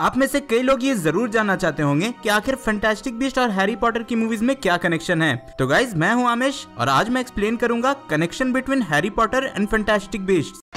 आप में से कई लोग ये ज़रूर जानना चाहते होंगे कि आखिर फैंटास्टिक बीस्ट और हैरी पॉटर की मूवीज़ में क्या कनेक्शन है। तो गाइज़ मैं हूँ आमिश और आज मैं एक्सप्लेन करूँगा connection between Harry Potter and fantastic beast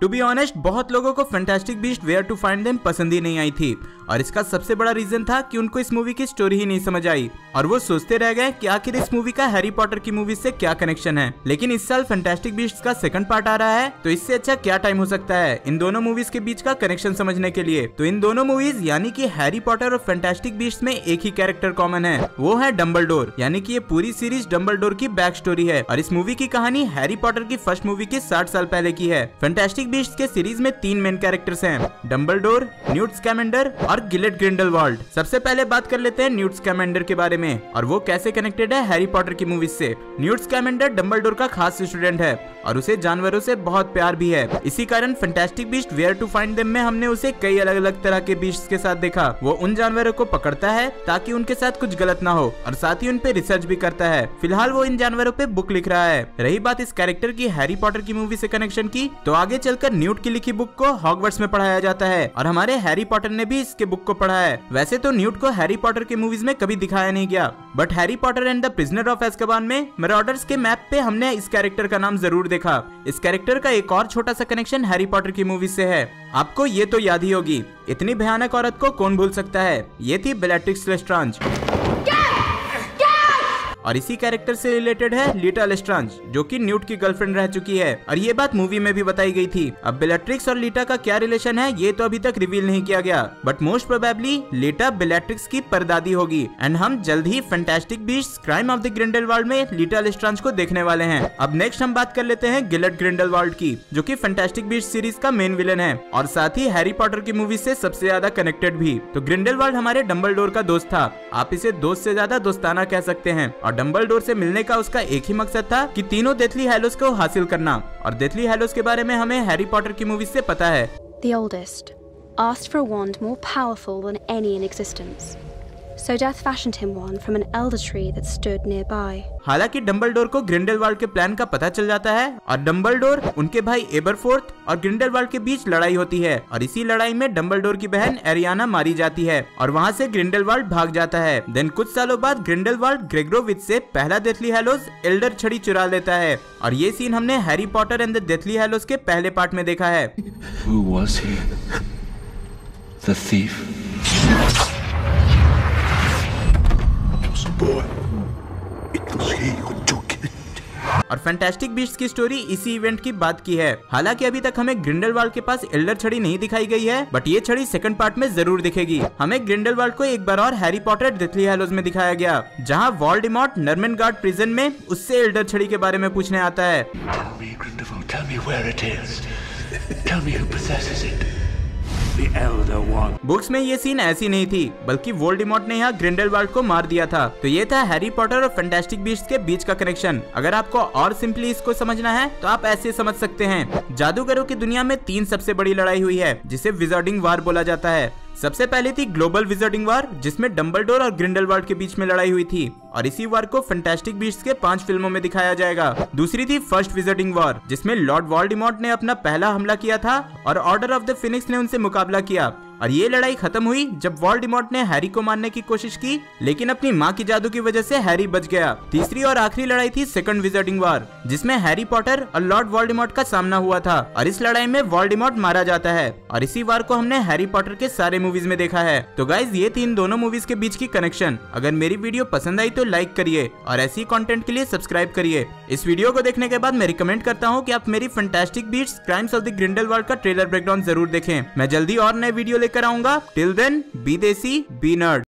to be honest बहुत लोगों को fantastic beast where to find them पसंद ही नहीं आई थी। और इसका सबसे बड़ा रीजन था कि उनको इस मूवी की स्टोरी ही नहीं समझ आई। और वो सोचते रह गए कि आखिर इस मूवी का हैरी पॉटर की मूवी से क्या कनेक्शन है। लेकिन इस साल फैंटास्टिक बीस्ट का सेकंड पार्ट आ रहा है तो इससे अच्छा क्या टाइम हो सकता है? इन दोनों मूवीज़ के बीच का कनेक्शन समझने के लिए। तो इन दोनों मूवीज़ यानी की हैरी पॉटर और फैंटास्टिक बीस्ट में एक ही कैरेक्टर कॉमन है। वो है डम्बल यानी की ये पूरी सीरीज़ डम्बल की बैक स्टोरी है। और इस मूवी की कहानी हैरी पॉटर की फ़र्स्ट मूवी के साठ साल पहले की है। फैंटास्टिक फैंटास्टिक बीस्ट के सीरीज़ में तीन मेन कैरेक्टर्स हैं। डम्बल डोर न्यूट स्कैमेंडर और गिलेट ग्रिंडलवाल्ड सबसे पहले बात कर लेते हैं न्यूट स्कैमेंडर के बारे में। और वो कैसे कनेक्टेड है हैरी पॉटर की मूवीज़ से? न्यूट स्कैमेंडर डम्बलडोर का खास स्टूडेंट है और उसे जानवरों से बहुत प्यार भी है। इसी कारण fantastic beast where to find them में हमने उसे कई अलग अलग तरह के बीस्ट के साथ देखा। वो उन जानवरों को पकड़ता है ताकि उनके साथ कुछ गलत ना हो और साथ ही उन पे रिसर्च भी करता है। फ़िलहाल वो इन जानवरों पे बुक लिख रहा है। रही बात इस कैरेक्टर की हैरी पॉटर की मूवी से कनेक्शन की तो आगे चलकर न्यूट की लिखी बुक को हॉगवर्ट्स में पढ़ाया जाता है और हमारे हैरी पॉटर ने भी इसके बुक को पढ़ा है। वैसे तो न्यूट को हैरी पॉटर के मूवीज़ में कभी दिखाया नहीं गया। But Harry Potter and the prisoner of Azkaban में मेराडर्स के मैप पे हमने इस कैरेक्टर का नाम ज़रूर देखा। इस कैरेक्टर का एक और छोटा सा कनेक्शन हैरी पॉटर की मूवी से है। आपको ये तो याद ही होगी, इतनी भयानक औरत को कौन भूल सकता है? ये थी बेलेट्रिक्स लेस्ट्रांज और इसी कैरेक्टर से रिलेटेड है लीटा लेस्ट्रांज जो कि न्यूट की गर्लफ्रेंड रह चुकी है। और ये बात मूवी में भी बताई गई थी। अब बेलेट्रिक्स और लीटा का क्या रिलेशन है, ये तो अभी तक रिवील नहीं किया गया। But most probably Leta Bellatrix की परदादी होगी। एंड हम जल्द ही fantastic beast crime of the Grindelwald में लीटा लेस्ट्रांज को देखने वाले हैं। अब नेक्स्ट हम बात कर लेते हैं गिलेट ग्रिंडल वर्ल्ड की, जो की फैंटास्टिक बीस्ट सीरीज़ का मेन विलन है। और साथ ही हैरी पॉटर की मूवी से सबसे ज़्यादा कनेक्टेड भी। तो ग्रिंडल हमारे डम्बल का दोस्त था। आप इसे दोस्त से ज़्यादा दोस्ताना कह सकते हैं। और डम्बल से मिलने का उसका एक ही मकसद था कि तीनों डेथली हेलोस को हासिल करना और डेथली हेलोस के बारे में हमें हैरी पॉटर की मूवीज़ से पता है The oldest, asked for a wand more powerful than any in existence. So Death fashioned him one from an elder tree that stood nearby. हालाँकि डम्बलडोर को ग्रिंडलवाल्ड के प्लान का पता चल जाता है और डम्बलडोर उनके भाई एबरफोर्थ और ग्रिंडलवाल्ड के बीच लड़ाई होती है और इसी लड़ाई में डम्बलडोर की बहन एरियाना मारी जाती है और वहाँ से ग्रिंडलवाल्ड भाग जाता है देन कुछ सालों बाद ग्रिंडलवाल्ड ग्रेग्रोविच से पहला डेथली हेलोस एल्डर छड़ी चुरा लेता है और ये सीन हमने Harry Potter and the Deathly Hallows के पहले पार्ट में देखा है Who was he? The thief? और फैंटास्टिक बीस्ट की स्टोरी इसी इवेंट की बात की है। हालाँकि अभी तक हमें ग्रिंडलवाल्ड के पास एल्डर छड़ी नहीं दिखाई गई है बट ये छड़ी सेकंड पार्ट में ज़रूर दिखेगी। हमें ग्रिंडलवाल्ड को एक बार और हैरी पॉटर डेथली हेलोज में दिखाया गया, जहाँ वॉल्डिमॉर्ट नर्मन गार्ड प्रिजन में उससे एल्डर छड़ी के बारे में पूछने आता है। बुक्स में ये सीन ऐसी नहीं थी, बल्कि वोल्डिमोट ने यहाँ ग्रिंडलवाल्ड को मार दिया था। तो ये था हैरी पॉटर और फैंटास्टिक बीस्ट के बीच का कनेक्शन अगर आपको और सिंपली इसको समझना है तो आप ऐसे समझ सकते हैं। जादूगरों की दुनिया में तीन सबसे बड़ी लड़ाई हुई है, जिसे विजर्डिंग वार बोला जाता है। सबसे पहले थी ग्लोबल विजर्डिंग वार, जिसमें डम्बलडोर और ग्रिंडलवाल्ड के बीच में लड़ाई हुई थी, और इसी वार को फैंटास्टिक बीच के पाँच फ़िल्मों में दिखाया जाएगा। दूसरी थी फ़र्स्ट विजर्डिंग वार, जिसमें लॉर्ड वॉल्डिमोट ने अपना पहला हमला किया था, और ऑर्डर ऑफ़ द फिनिक्स ने उनसे मुकाबला किया। और ये लड़ाई खत्म हुई जब वॉल्डिमॉर्ट ने हैरी को मारने की कोशिश की, लेकिन अपनी माँ की जादू की वजह से हैरी बच गया। तीसरी और आखिरी लड़ाई थी सेकंड विजिटिंग वार जिसमें हैरी पॉटर और लॉर्ड वॉल्डिमॉर्ट का सामना हुआ था, और इस लड़ाई में वॉल्डिमॉर्ट मारा जाता है, और इसी वार को हमने हैरी पॉटर के सारे मूवीज़ में देखा है। तो गाइज़ ये थी इन दोनों मूवीज़ के बीच की कनेक्शन अगर मेरी वीडियो पसंद आई तो लाइक करिए, और ऐसी कंटेंट के लिए सब्सक्राइब करिए। इस वीडियो को देखने के बाद मैं रिकमेंड करता हूँ की आप मेरी fantastic beasts crimes of the Grindelwald का ट्रेलर ब्रेकडाउन ज़रूर देखें। मैं जल्दी और नए वीडियो लेकर आऊँगा। Till then be desi be nerd